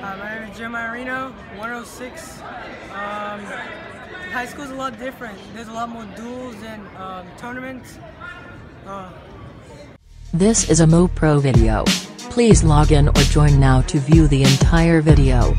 Uh, my name is Jeremiah Reno, 106. Um, high is a lot different. There's a lot more duels and um, tournaments. Uh, This is a MoPro video. Please log in or join now to view the entire video.